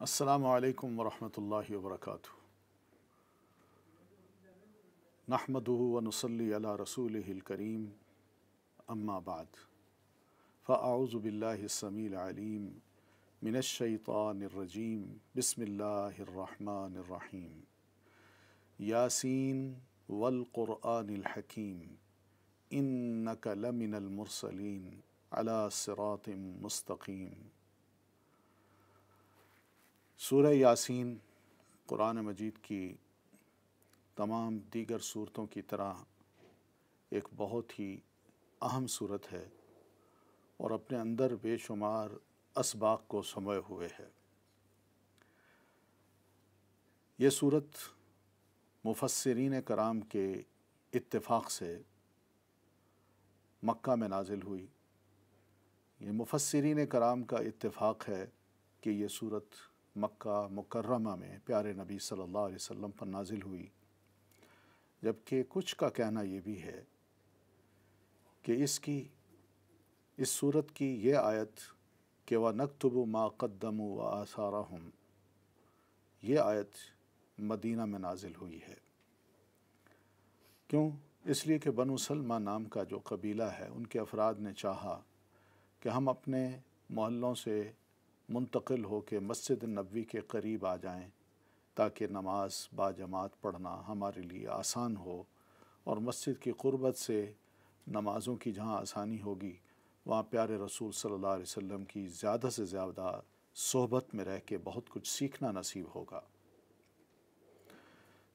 السلام علیکم ورحمۃ اللہ وبرکاتہ۔ نحمد و نصلی علی رسول الکریم، اما بعد۔ فاعوذ باللہ السمیع العلیم من الشیطان الرجیم، بسم اللہ الرحمن الرحیم۔ یاسین والقرآن الحکیم انک لمن المرسلین علی صراط مستقیم۔ سورہ یاسین قرآن مجید کی تمام دیگر صورتوں کی طرح ایک بہت ہی اہم صورت ہے اور اپنے اندر بے شمار اسباق کو سموئے ہوئے ہے۔ یہ صورت مفسرین کرام کے اتفاق سے مکہ میں نازل ہوئی۔ یہ مفسرین کرام کا اتفاق ہے کہ یہ صورت مکہ مکرمہ میں پیارے نبی صلی اللہ علیہ وسلم پر نازل ہوئی۔ جبکہ کچھ کا کہنا یہ بھی ہے کہ اس کی، اس صورت کی یہ آیت کہ وہ نقتب ما قدم و آثارہ یہ آیت مدینہ میں نازل ہوئی ہے۔ کیوں؟ اس لیے کہ بنو سلمہ نام کا جو قبیلہ ہے، ان کے افراد نے چاہا کہ ہم اپنے محلوں سے منتقل ہو کے مسجد نبوی کے قریب آ جائیں تاکہ نماز با جماعت پڑھنا ہمارے لیے آسان ہو اور مسجد کی قربت سے نمازوں کی جہاں آسانی ہوگی، وہاں پیارے رسول صلی اللہ علیہ وسلم کی زیادہ سے زیادہ صحبت میں رہ کے بہت کچھ سیکھنا نصیب ہوگا۔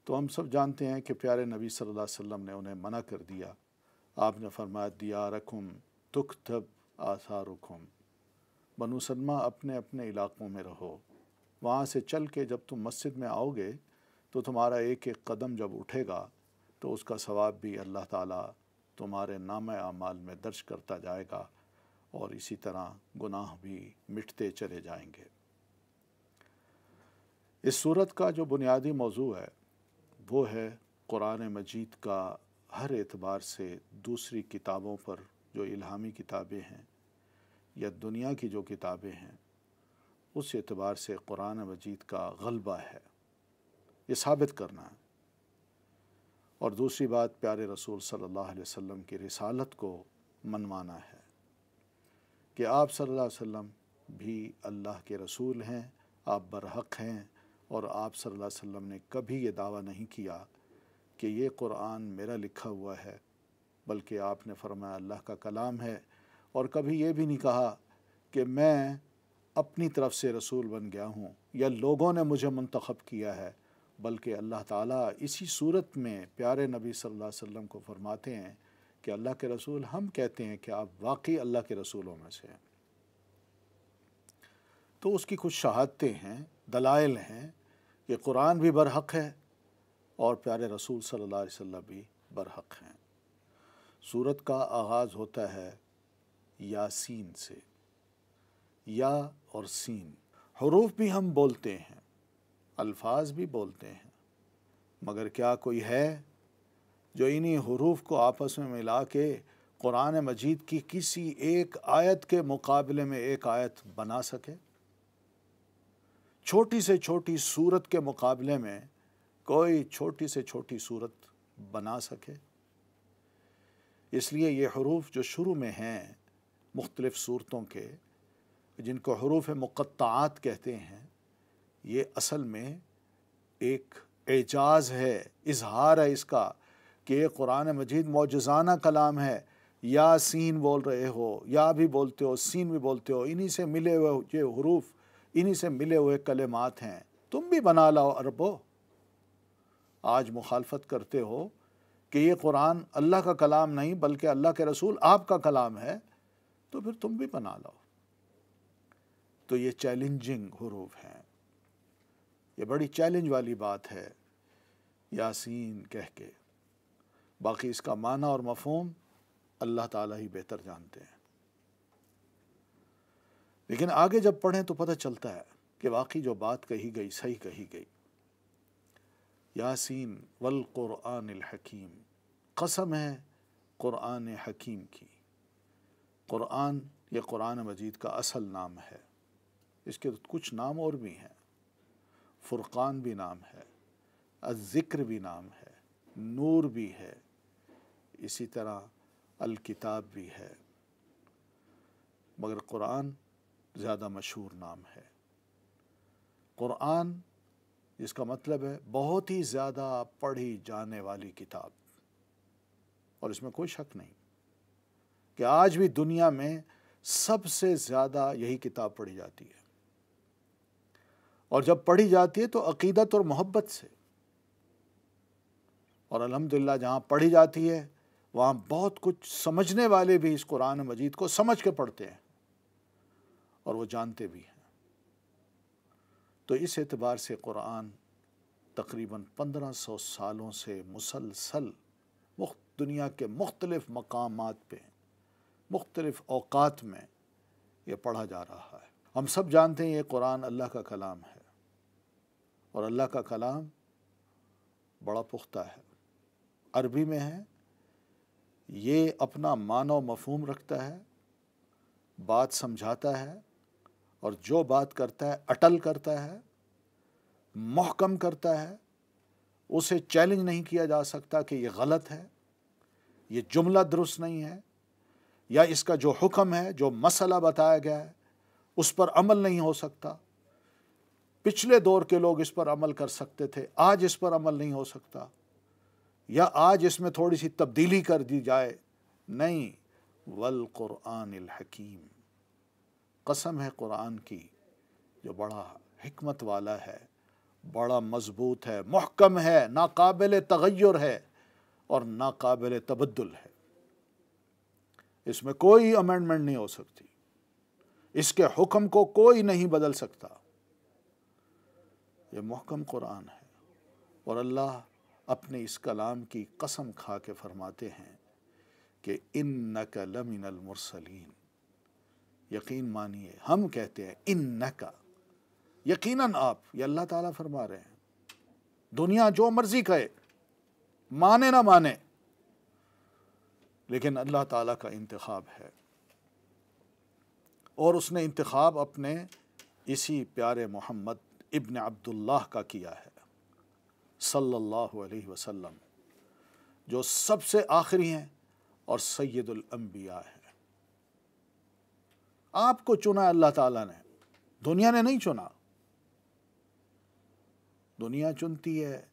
تو ہم سب جانتے ہیں کہ پیارے نبی صلی اللہ علیہ وسلم نے انہیں منع کر دیا۔ آپ نے فرمایا دیا رکھم تک تھب آثارکم بنو سلمہ اپنے اپنے علاقوں میں رہو۔ وہاں سے چل کے جب تم مسجد میں آؤ گے تو تمہارا ایک ایک قدم جب اٹھے گا تو اس کا ثواب بھی اللہ تعالیٰ تمہارے نام اعمال میں درج کرتا جائے گا اور اسی طرح گناہ بھی مٹتے چلے جائیں گے۔ اس صورت کا جو بنیادی موضوع ہے وہ ہے قرآن مجید کا ہر اعتبار سے دوسری کتابوں پر جو الہامی کتابیں ہیں۔ یا دنیا کی جو کتابیں ہیں، اس اعتبار سے قرآن مجید کا غلبہ ہے۔ یہ ثابت کرنا ہے۔ اور دوسری بات، پیارے رسول صلی اللہ علیہ وسلم کی رسالت کو منوانا ہے کہ آپ صلی اللہ علیہ وسلم بھی اللہ کے رسول ہیں، آپ برحق ہیں اور آپ صلی اللہ علیہ وسلم نے کبھی یہ دعویٰ نہیں کیا کہ یہ قرآن میرا لکھا ہوا ہے، بلکہ آپ نے فرمایا اللہ کا کلام ہے اور کبھی یہ بھی نہیں کہا کہ میں اپنی طرف سے رسول بن گیا ہوں یا لوگوں نے مجھے منتخب کیا ہے، بلکہ اللہ تعالیٰ اسی صورت میں پیارے نبی صلی اللہ علیہ وسلم کو فرماتے ہیں کہ اللہ کے رسول ہم کہتے ہیں کہ آپ واقعی اللہ کے رسولوں میں سے ہیں۔ تو اس کی کچھ شہادتیں ہیں، دلائل ہیں کہ قرآن بھی برحق ہے اور پیارے رسول صلی اللہ علیہ وسلم بھی برحق ہیں۔ صورت کا آغاز ہوتا ہے یاسین سے۔ یا اور سین۔ حروف بھی ہم بولتے ہیں، الفاظ بھی بولتے ہیں۔ مگر کیا کوئی ہے جو انہی حروف کو آپس میں ملا کے قرآن مجید کی کسی ایک آیت کے مقابلے میں ایک آیت بنا سکے؟ چھوٹی سے چھوٹی صورت کے مقابلے میں کوئی چھوٹی سے چھوٹی صورت بنا سکے؟ اس لیے یہ حروف جو شروع میں ہیں مختلف صورتوں کے جن کو حروف مقطعات کہتے ہیں، یہ اصل میں ایک اعجاز ہے، اظہار ہے اس کا کہ یہ قرآن مجید معجزانہ کلام ہے۔ یا سین بول رہے ہو، یا بھی بولتے ہو، سین بھی بولتے ہو، انہی سے ملے ہوئے یہ حروف، انہی سے ملے ہوئے کلمات ہیں۔ تم بھی بنا لاؤ عربو۔ آج مخالفت کرتے ہو کہ یہ قرآن اللہ کا کلام نہیں، بلکہ اللہ کے رسول آپ کا کلام ہے۔ تو پھر تم بھی بنا لو تو یہ چیلنجنگ حروف ہیں۔ یہ بڑی چیلنج والی بات ہے، یاسین کہہ کے۔ باقی اس کا معنی اور مفہوم اللہ تعالیٰ ہی بہتر جانتے ہیں۔ لیکن آگے جب پڑھیں تو پتہ چلتا ہے کہ واقعی جو بات کہی گئی، صحیح کہی گئی۔ یاسین، والقرآن الحکیم۔ قسم ہے قرآن حکیم کی۔ قرآن یہ قرآن مجید کا اصل نام ہے۔ اس کے کچھ نام اور بھی ہیں۔ فرقان بھی نام ہے۔ الذکر بھی نام ہے۔ نور بھی ہے۔ اسی طرح الکتاب بھی ہے۔ مگر قرآن زیادہ مشہور نام ہے۔ قرآن جس کا مطلب ہے بہت ہی زیادہ پڑھی جانے والی کتاب۔ اور اس میں کوئی شک نہیں۔ کہ آج بھی دنیا میں سب سے زیادہ یہی کتاب پڑھی جاتی ہے۔ اور جب پڑھی جاتی ہے تو عقیدت اور محبت سے۔ اور الحمدللہ جہاں پڑھی جاتی ہے، وہاں بہت کچھ سمجھنے والے بھی اس قرآن مجید کو سمجھ کے پڑھتے ہیں۔ اور وہ جانتے بھی ہیں۔ تو اس اعتبار سے قرآن تقریباً پندرہ سو سالوں سے مسلسل دنیا کے مختلف مقامات پہ مختلف اوقات میں یہ پڑھا جا رہا ہے۔ ہم سب جانتے ہیں یہ قرآن اللہ کا کلام ہے۔ اور اللہ کا کلام بڑا پختہ ہے۔ عربی میں ہے، یہ اپنا معنی و مفہوم رکھتا ہے، بات سمجھاتا ہے، اور جو بات کرتا ہے، اٹل کرتا ہے، محکم کرتا ہے، اسے چیلنج نہیں کیا جا سکتا کہ یہ غلط ہے، یہ جملہ درست نہیں ہے۔ یا اس کا جو حکم ہے، جو مسئلہ بتایا گیا ہے، اس پر عمل نہیں ہو سکتا۔ پچھلے دور کے لوگ اس پر عمل کر سکتے تھے، آج اس پر عمل نہیں ہو سکتا۔ یا آج اس میں تھوڑی سی تبدیلی کر دی جائے۔ نہیں، والقرآن الحکیم قسم ہے قرآن کی، جو بڑا حکمت والا ہے، بڑا مضبوط ہے، محکم ہے، ناقابل تغیر ہے اور ناقابل تبدل ہے۔ اس میں کوئی امینڈمنٹ نہیں ہو سکتی۔ اس کے حکم کو کوئی نہیں بدل سکتا۔ یہ محکم قرآن ہے۔ اور اللہ اپنے اس کلام کی قسم کھا کے فرماتے ہیں کہ انکا لمن المرسلین۔ یقین مانیے، ہم کہتے ہیں انکا۔ یقیناً آپ، یہ اللہ تعالیٰ فرما رہے ہیں۔ دنیا جو مرضی کہے، مانے نہ مانے۔ لیکن اللہ تعالیٰ کا انتخاب ہے۔ اور اس نے انتخاب اپنے اسی پیارے محمد ابن عبداللہ کا کیا ہے۔ صلی اللہ علیہ وسلم، جو سب سے آخری ہیں اور سید الانبیاء ہے آپ کو چنا اللہ تعالیٰ نے؟ دنیا نے نہیں چنا۔ دنیا چنتی ہے،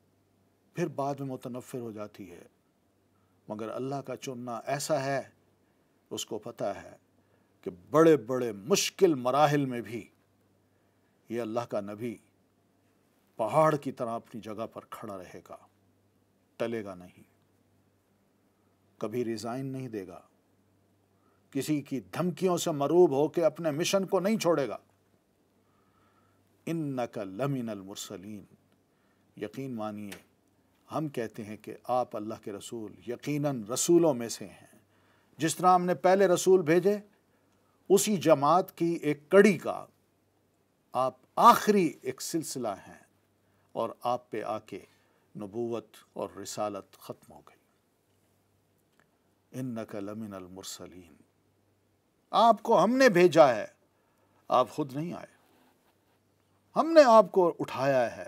پھر بعد میں متنفر ہو جاتی ہے۔ مگر اللہ کا چننا ایسا ہے، اس کو پتہ ہے کہ بڑے بڑے مشکل مراحل میں بھی یہ اللہ کا نبی پہاڑ کی طرح اپنی جگہ پر کھڑا رہے گا، ٹلے گا نہیں۔ کبھی ریزائن نہیں دے گا۔ کسی کی دھمکیوں سے مروب ہو کے اپنے مشن کو نہیں چھوڑے گا۔ انکا لمن المرسلین۔ یقین مانیے ہم کہتے ہیں کہ آپ اللہ کے رسول یقیناً رسولوں میں سے ہیں۔ جس طرح ہم نے پہلے رسول بھیجے، اسی جماعت کی ایک کڑی کا آپ آخری ایک سلسلہ ہیں اور آپ پہ آ کے نبوت اور رسالت ختم ہو گئی۔ انکا لمن المرسلین۔ آپ کو ہم نے بھیجا ہے، آپ خود نہیں آئے۔ ہم نے آپ کو اٹھایا ہے،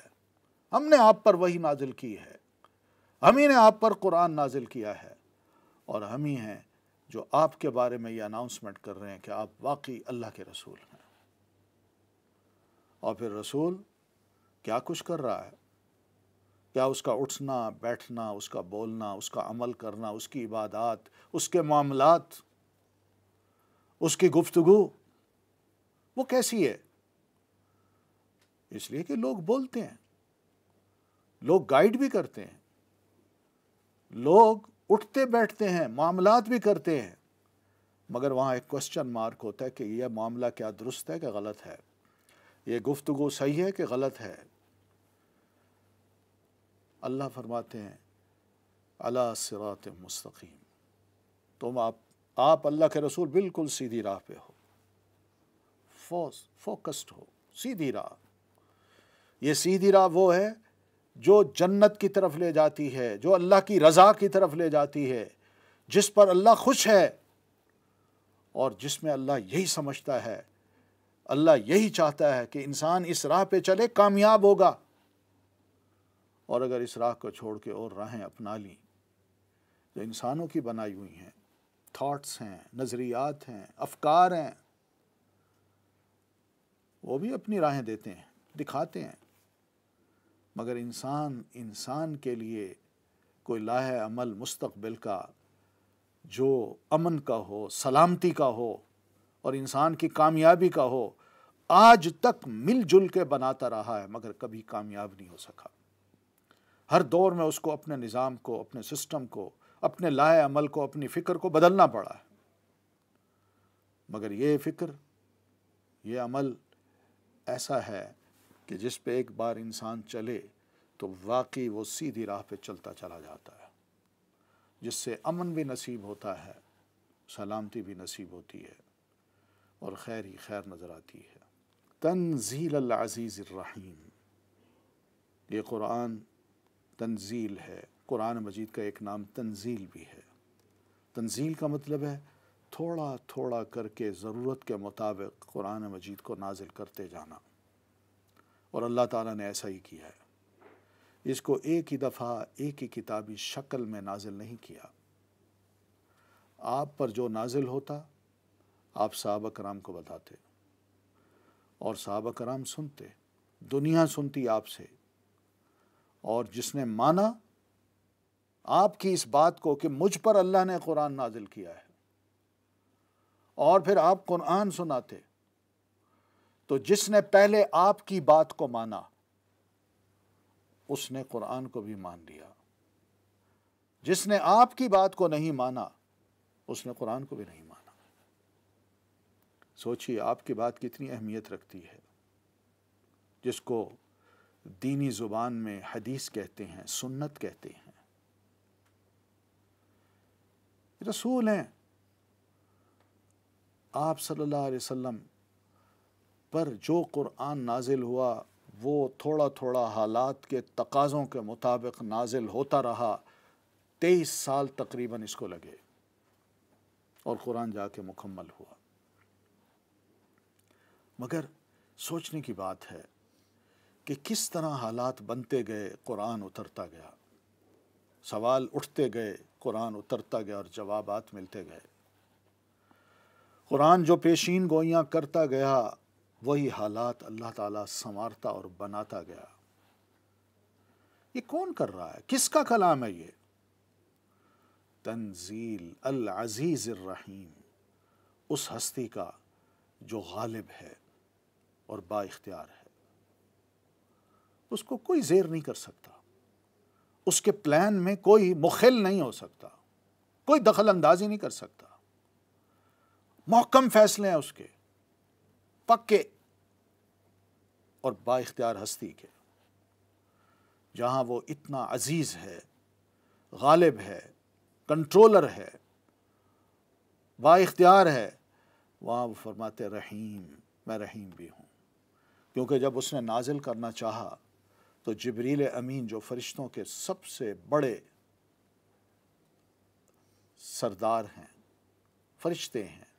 ہم نے آپ پر وہی نازل کی ہے۔ ہم ہی نے آپ پر قرآن نازل کیا ہے اور ہم ہی ہیں جو آپ کے بارے میں یہ اناؤنسمنٹ کر رہے ہیں کہ آپ واقعی اللہ کے رسول ہیں۔ اور پھر رسول کیا کچھ کر رہا ہے؟ کیا اس کا اٹھنا، بیٹھنا، اس کا بولنا، اس کا عمل کرنا، اس کی عبادات، اس کے معاملات، اس کی گفتگو، وہ کیسی ہے؟ اس لیے کہ لوگ بولتے ہیں، لوگ گائیڈ بھی کرتے ہیں۔ لوگ اٹھتے بیٹھتے ہیں، معاملات بھی کرتے ہیں۔ مگر وہاں ایک کوشچن مارک ہوتا ہے کہ یہ معاملہ کیا درست ہے کہ غلط ہے؟ یہ گفتگو صحیح ہے کہ غلط ہے؟ اللہ فرماتے ہیں اللہ سرات مستقیم تم آپ آپ اللہ کے رسول بالکل سیدھی راہ پہ ہو۔ فوز فوکسڈ ہو، سیدھی راہ۔ یہ سیدھی راہ وہ ہے جو جنت کی طرف لے جاتی ہے، جو اللہ کی رضا کی طرف لے جاتی ہے، جس پر اللہ خوش ہے، اور جس میں اللہ یہی سمجھتا ہے، اللہ یہی چاہتا ہے کہ انسان اس راہ پہ چلے، کامیاب ہوگا۔ اور اگر اس راہ کو چھوڑ کے اور راہیں اپنا لیں، جو انسانوں کی بنائی ہوئی ہیں تھاٹس ہیں، نظریات ہیں، افکار ہیں، وہ بھی اپنی راہیں دیتے ہیں، دکھاتے ہیں۔ مگر انسان انسان کے لیے کوئی لاہ عمل مستقبل کا جو امن کا ہو، سلامتی کا ہو اور انسان کی کامیابی کا ہو، آج تک مل جل کے بناتا رہا ہے، مگر کبھی کامیاب نہیں ہو سکا۔ ہر دور میں اس کو، اپنے نظام کو، اپنے سسٹم کو، اپنے لائے عمل کو، اپنی فکر کو بدلنا پڑا ہے۔ مگر یہ فکر، یہ عمل ایسا ہے کہ جس پہ ایک بار انسان چلے تو واقعی وہ سیدھی راہ پہ چلتا چلا جاتا ہے۔ جس سے امن بھی نصیب ہوتا ہے، سلامتی بھی نصیب ہوتی ہے اور خیر ہی خیر نظر آتی ہے۔ تنزیل العزیز الرحیم۔ یہ قرآن تنزیل ہے۔ قرآن مجید کا ایک نام تنزیل بھی ہے۔ تنزیل کا مطلب ہے تھوڑا تھوڑا کر کے ضرورت کے مطابق قرآن مجید کو نازل کرتے جانا۔ اور اللہ تعالیٰ نے ایسا ہی کیا ہے۔ اس کو ایک ہی دفعہ، ایک ہی کتابی شکل میں نازل نہیں کیا۔ آپ پر جو نازل ہوتا، آپ صحابہ کرام کو بتاتے۔ اور صحابہ کرام سنتے، دنیا سنتی آپ سے۔ اور جس نے مانا، آپ کی اس بات کو کہ مجھ پر اللہ نے قرآن نازل کیا ہے۔ اور پھر آپ قرآن سناتے۔ تو جس نے پہلے آپ کی بات کو مانا، اس نے قرآن کو بھی مان لیا۔ جس نے آپ کی بات کو نہیں مانا، اس نے قرآن کو بھی نہیں مانا۔ سوچیے، آپ کی بات کتنی اہمیت رکھتی ہے۔ جس کو دینی زبان میں حدیث کہتے ہیں، سنت کہتے ہیں۔ رسول ہیں۔ آپ صلی اللہ علیہ وسلم پر جو قرآن نازل ہوا، وہ تھوڑا تھوڑا حالات کے تقاضوں کے مطابق نازل ہوتا رہا۔ تیئیس سال تقریباً اس کو لگے اور قرآن جا کے مکمل ہوا۔ مگر سوچنے کی بات ہے کہ کس طرح حالات بنتے گئے، قرآن اترتا گیا۔ سوال اٹھتے گئے، قرآن اترتا گیا اور جوابات ملتے گئے۔ قرآن جو پیشین گوئیاں کرتا گیا وہی حالات اللہ تعالیٰ سنوارتا اور بناتا گیا۔ یہ کون کر رہا ہے؟ کس کا کلام ہے یہ؟ تنزیل العزیز الرحیم، اس ہستی کا جو غالب ہے اور با اختیار ہے۔ اس کو کوئی زیر نہیں کر سکتا۔ اس کے پلان میں کوئی مخل نہیں ہو سکتا۔ کوئی دخل اندازی نہیں کر سکتا۔ محکم فیصلے ہیں اس کے۔ پکے اور با اختیار ہستی کے، جہاں وہ اتنا عزیز ہے، غالب ہے، کنٹرولر ہے، با اختیار ہے، وہاں وہ فرماتے، رحیم، میں رحیم بھی ہوں۔ کیونکہ جب اس نے نازل کرنا چاہا تو جبریل امین جو فرشتوں کے سب سے بڑے سردار ہیں، فرشتے ہیں۔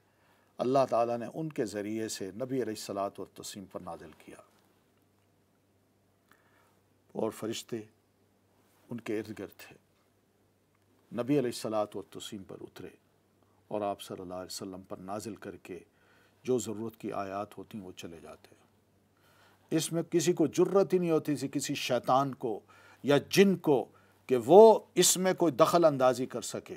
اللہ تعالیٰ نے ان کے ذریعے سے نبی علیہ السلاۃ و تسیم پر نازل کیا۔ اور فرشتے ان کے ارد گرد تھے۔ نبی علیہ السلاۃ و تسیم پر اترے اور آپ صلی اللہ علیہ وسلم پر نازل کر کے جو ضرورت کی آیات ہوتی ہیں وہ چلے جاتے۔ اس میں کسی کو جرت ہی نہیں ہوتی تھی، کسی شیطان کو یا جن کو کہ وہ اس میں کوئی دخل اندازی کر سکے۔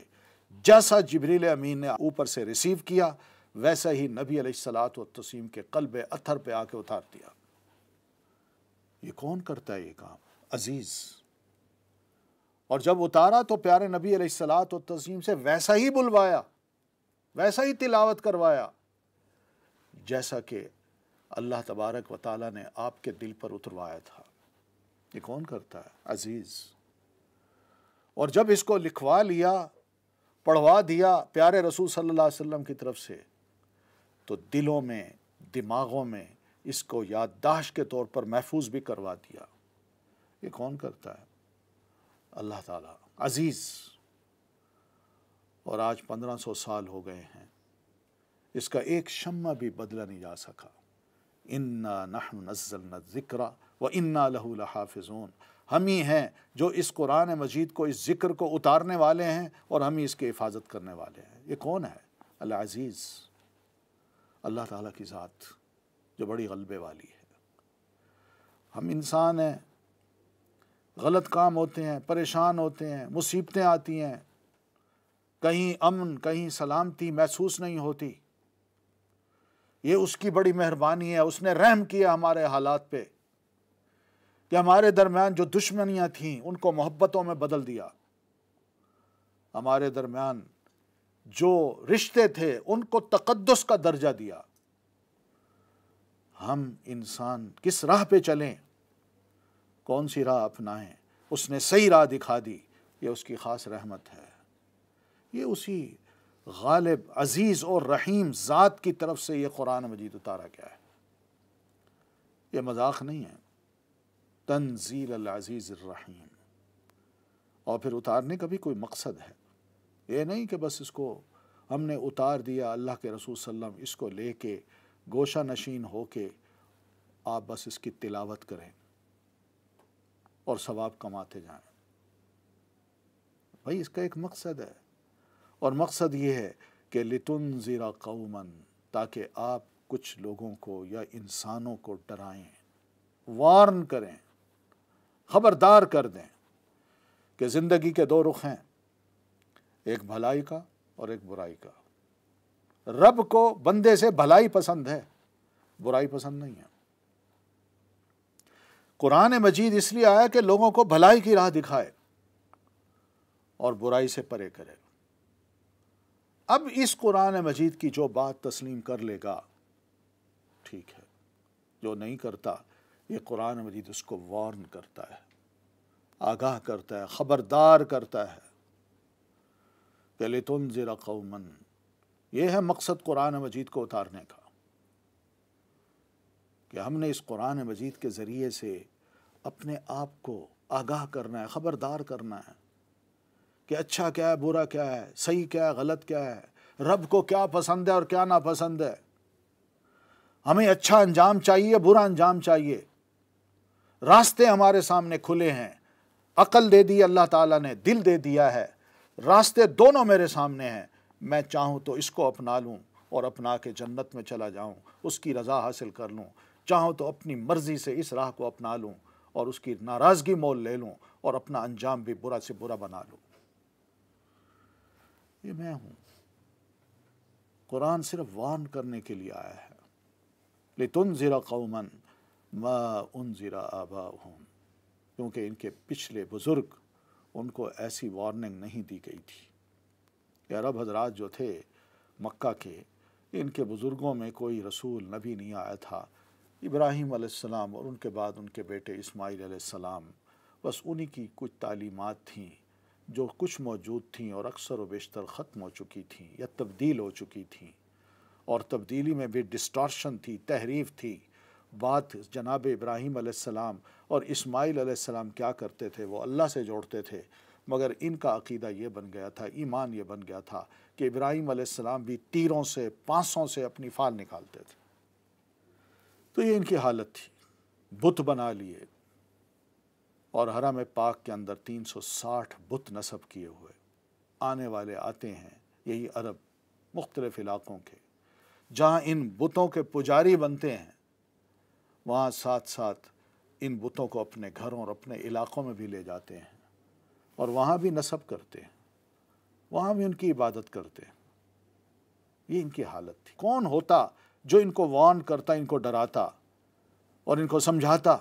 جیسا جبریل امین نے اوپر سے ریسیو کیا ویسا ہی نبی علیہ السلاۃ و تسیم کے قلب اتھر پہ آ کے اتار دیا۔ یہ کون کرتا ہے یہ کام؟ عزیز۔ اور جب اتارا تو پیارے نبی علیہ السلاۃ و تسیم سے ویسا ہی بلوایا، ویسا ہی تلاوت کروایا، جیسا کہ اللہ تبارک و تعالیٰ نے آپ کے دل پر اتروایا تھا۔ یہ کون کرتا ہے؟ عزیز۔ اور جب اس کو لکھوا لیا، پڑھوا دیا پیارے رسول صلی اللہ علیہ وسلم کی طرف سے تو دلوں میں، دماغوں میں اس کو یادداشت کے طور پر محفوظ بھی کروا دیا۔ یہ کون کرتا ہے؟ اللہ تعالیٰ۔ عزیز، اور آج پندرہ سو سال ہو گئے ہیں۔ اس کا ایک شمع بھی بدلا نہیں جا سکا۔ انا نحن نزلنا الذکر و انا لہو لحافظون۔ ہم ہی ہیں جو اس قرآن مجید کو، اس ذکر کو اتارنے والے ہیں اور ہم ہی اس کے حفاظت کرنے والے ہیں۔ یہ کون ہے؟ العزیز اللہ تعالیٰ کی ذات جو بڑی غلبے والی ہے۔ ہم انسان ہیں، غلط کام ہوتے ہیں، پریشان ہوتے ہیں، مصیبتیں آتی ہیں۔ کہیں امن، کہیں سلامتی محسوس نہیں ہوتی۔ یہ اس کی بڑی مہربانی ہے، اس نے رحم کیا ہمارے حالات پہ کہ ہمارے درمیان جو دشمنیاں تھیں، ان کو محبتوں میں بدل دیا۔ ہمارے درمیان جو رشتے تھے، ان کو تقدس کا درجہ دیا۔ ہم انسان کس راہ پہ چلیں؟ کون سی راہ اپنائیں؟ اس نے صحیح راہ دکھا دی، یہ اس کی خاص رحمت ہے۔ یہ اسی غالب، عزیز اور رحیم ذات کی طرف سے یہ قرآن مجید اتارا گیا ہے۔ یہ مذاق نہیں ہے۔ تنزیل العزیز الرحیم۔ اور پھر اتارنے کا بھی کوئی مقصد ہے۔ یہ نہیں کہ بس اس کو ہم نے اتار دیا اللہ کے رسول صلی اللہ علیہ وسلم، اس کو لے کے گوشہ نشین ہو کے آپ بس اس کی تلاوت کریں اور ثواب کماتے جائیں۔ بھائی، اس کا ایک مقصد ہے۔ اور مقصد یہ ہے کہ لتن زیرا قومن تاکہ آپ کچھ لوگوں کو یا انسانوں کو ڈرائیں۔ وارن کریں، خبردار کر دیں کہ زندگی کے دو رخ ہیں۔ ایک بھلائی کا اور ایک برائی کا۔ رب کو بندے سے بھلائی پسند ہے، برائی پسند نہیں ہے۔ قرآن مجید اس لیے آیا کہ لوگوں کو بھلائی کی راہ دکھائے اور برائی سے پرے کرے۔ اب اس قرآن مجید کی جو بات تسلیم کر لے گا، ٹھیک ہے، جو نہیں کرتا، یہ قرآن مجید اس کو وارن کرتا ہے، آگاہ کرتا ہے، خبردار کرتا ہے۔ پہلے تن زیرا قومن یہ ہے مقصد قرآن مجید کو اتارنے کا۔ کہ ہم نے اس قرآن مجید کے ذریعے سے اپنے آپ کو آگاہ کرنا ہے، خبردار کرنا ہے کہ اچھا کیا ہے، برا کیا ہے، صحیح کیا ہے، غلط کیا ہے، رب کو کیا پسند ہے اور کیا ناپسند ہے۔ ہمیں اچھا انجام چاہیے، برا انجام چاہیے۔ راستے ہمارے سامنے کھلے ہیں۔ عقل دے دی، اللہ تعالیٰ نے دل دے دیا ہے۔ راستے دونوں میرے سامنے ہیں۔ میں چاہوں تو اس کو اپنا لوں اور اپنا کے جنت میں چلا جاؤں، اس کی رضا حاصل کر لوں۔ چاہوں تو اپنی مرضی سے اس راہ کو اپنا لوں اور اس کی ناراضگی مول لے لوں اور اپنا انجام بھی برا سے برا بنا لوں۔ یہ میں ہوں۔ قرآن صرف وان کرنے کے لیے آیا ہے۔ لیتن زیرا قومن ما ان زیرا آبا کیونکہ ان کے پچھلے بزرگ ان کو ایسی وارننگ نہیں دی گئی تھی۔ عرب حضرات جو تھے مکہ کے، ان کے بزرگوں میں کوئی رسول نبی نہیں آیا تھا۔ ابراہیم علیہ السلام اور ان کے بعد ان کے بیٹے اسماعیل علیہ السلام۔ بس انہی کی کچھ تعلیمات تھیں جو کچھ موجود تھیں اور اکثر و بیشتر ختم ہو چکی تھیں یا تبدیل ہو چکی تھیں۔ اور تبدیلی میں بھی ڈسٹارشن تھی، تحریف تھی۔ بات جناب ابراہیم علیہ السلام اور اسماعیل علیہ السلام کیا کرتے تھے، وہ اللہ سے جوڑتے تھے، مگر ان کا عقیدہ یہ بن گیا تھا، ایمان یہ بن گیا تھا کہ ابراہیم علیہ السلام بھی تیروں سے، پانسوں سے اپنی فال نکالتے تھے۔ تو یہ ان کی حالت تھی۔ بت بنا لیے اور حرم پاک کے اندر تین سو ساٹھ بت نصب کیے ہوئے۔ آنے والے آتے ہیں یہی عرب مختلف علاقوں کے، جہاں ان بتوں کے پجاری بنتے ہیں۔ وہاں ساتھ ساتھ ان بتوں کو اپنے گھروں اور اپنے علاقوں میں بھی لے جاتے ہیں اور وہاں بھی نصب کرتے ہیں، وہاں بھی ان کی عبادت کرتے ہیں۔ یہ ان کی حالت تھی۔ کون ہوتا جو ان کو وان کرتا، ان کو ڈراتا اور ان کو سمجھاتا؟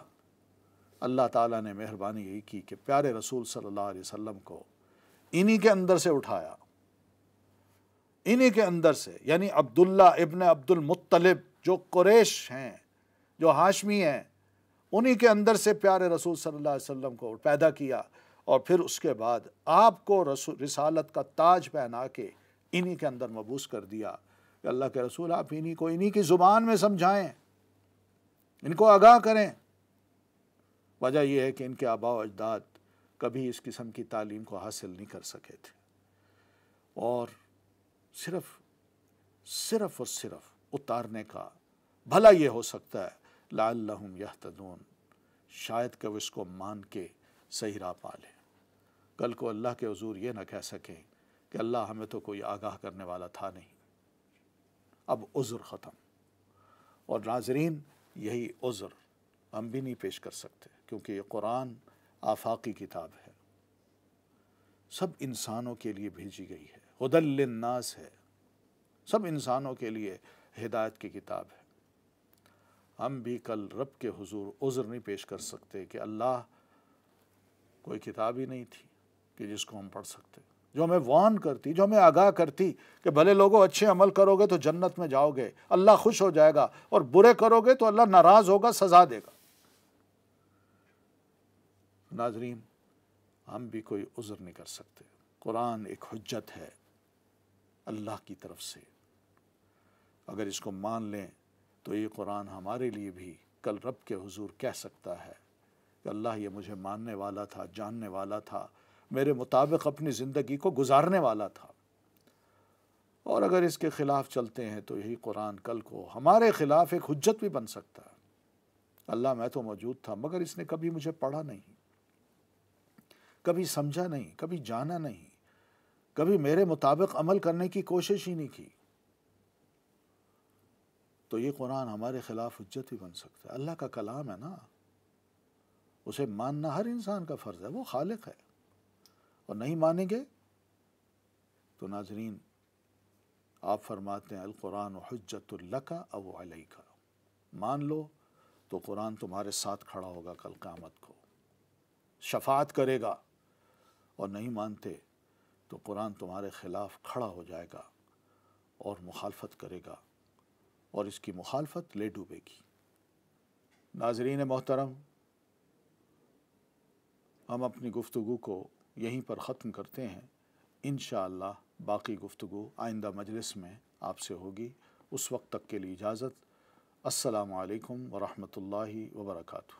اللہ تعالیٰ نے مہربانی یہی کی کہ پیارے رسول صلی اللہ علیہ وسلم کو انہی کے اندر سے اٹھایا۔ انہی کے اندر سے یعنی عبداللہ ابن عبد المطلب جو قریش ہیں جو ہاشمی ہیں، انہی کے اندر سے پیارے رسول صلی اللہ علیہ وسلم کو پیدا کیا اور پھر اس کے بعد آپ کو رسالت کا تاج پہنا کے انہی کے اندر مبوس کر دیا کہ اللہ کے رسول آپ انہی کو انہی کی زبان میں سمجھائیں، ان کو آگاہ کریں۔ وجہ یہ ہے کہ ان کے آبا و اجداد کبھی اس قسم کی تعلیم کو حاصل نہیں کر سکے تھے۔ اور صرف صرف اور صرف اتارنے کا بھلا یہ ہو سکتا ہے لعلہم یہتدون، شاید کہ وہ اس کو مان کے صحیح راہ پا لیں۔ کل کو اللہ کے حضور یہ نہ کہہ سکیں کہ اللہ ہمیں تو کوئی آگاہ کرنے والا تھا نہیں۔ اب عذر ختم۔ اور ناظرین، یہی عذر ہم بھی نہیں پیش کر سکتے کیونکہ یہ قرآن آفاقی کتاب ہے۔ سب انسانوں کے لیے بھیجی گئی ہے۔ ہدل للناس ہے۔ سب انسانوں کے لیے ہدایت کی کتاب ہے۔ ہم بھی کل رب کے حضور عذر نہیں پیش کر سکتے کہ اللہ کوئی کتاب ہی نہیں تھی کہ جس کو ہم پڑھ سکتے۔ جو ہمیں وان کرتی، جو ہمیں آگاہ کرتی کہ بھلے لوگوں اچھے عمل کرو گے تو جنت میں جاؤ گے اللہ خوش ہو جائے گا اور برے کرو گے تو اللہ ناراض ہوگا، سزا دے گا۔ ناظرین، ہم بھی کوئی عذر نہیں کر سکتے۔ قرآن ایک حجت ہے اللہ کی طرف سے۔ اگر اس کو مان لیں تو یہ قرآن ہمارے لیے بھی کل رب کے حضور کہہ سکتا ہے کہ اللہ یہ مجھے ماننے والا تھا، جاننے والا تھا، میرے مطابق اپنی زندگی کو گزارنے والا تھا۔ اور اگر اس کے خلاف چلتے ہیں تو یہی قرآن کل کو ہمارے خلاف ایک حجت بھی بن سکتا ہے۔ اللہ میں تو موجود تھا، مگر اس نے کبھی مجھے پڑھا نہیں، کبھی سمجھا نہیں، کبھی جانا نہیں، کبھی میرے مطابق عمل کرنے کی کوشش ہی نہیں کی۔ تو یہ قرآن ہمارے خلاف حجت ہی بن سکتا ہے۔ اللہ کا کلام ہے نا۔ اسے ماننا ہر انسان کا فرض ہے، وہ خالق ہے۔ اور نہیں مانیں گے تو ناظرین، آپ فرماتے ہیں، القرآن و حجت اللہ کا او علیہ کا مان لو تو قرآن تمہارے ساتھ کھڑا ہوگا کل قیامت کو۔ شفاعت کرے گا۔ اور نہیں مانتے تو قرآن تمہارے خلاف کھڑا ہو جائے گا اور مخالفت کرے گا۔ اور اس کی مخالفت لے ڈوبے گی۔ ناظرین محترم، ہم اپنی گفتگو کو یہیں پر ختم کرتے ہیں۔ انشاءاللہ باقی گفتگو آئندہ مجلس میں آپ سے ہوگی۔ اس وقت تک کے لیے اجازت۔ السلام علیکم ورحمۃ اللہ وبرکاتہ۔